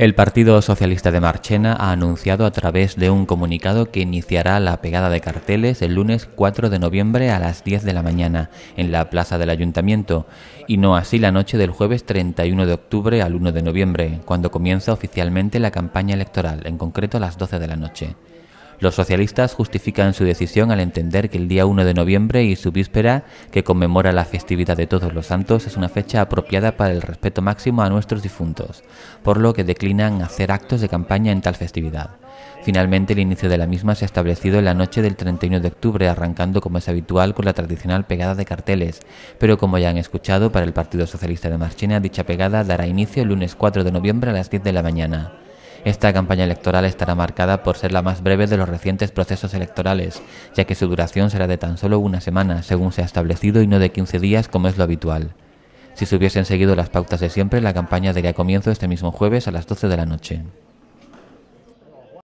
El Partido Socialista de Marchena ha anunciado a través de un comunicado que iniciará la pegada de carteles el lunes 4 de noviembre a las 10 de la mañana en la plaza del Ayuntamiento y no así la noche del jueves 31 de octubre al 1 de noviembre, cuando comienza oficialmente la campaña electoral, en concreto a las 12 de la noche. Los socialistas justifican su decisión al entender que el día 1 de noviembre y su víspera, que conmemora la festividad de todos los santos, es una fecha apropiada para el respeto máximo a nuestros difuntos, por lo que declinan hacer actos de campaña en tal festividad. Finalmente, el inicio de la misma se ha establecido en la noche del 31 de octubre, arrancando como es habitual con la tradicional pegada de carteles, pero como ya han escuchado, para el Partido Socialista de Marchena dicha pegada dará inicio el lunes 4 de noviembre a las 10 de la mañana. Esta campaña electoral estará marcada por ser la más breve de los recientes procesos electorales, ya que su duración será de tan solo una semana, según se ha establecido, y no de 15 días como es lo habitual. Si se hubiesen seguido las pautas de siempre, la campaña daría comienzo este mismo jueves a las 12 de la noche.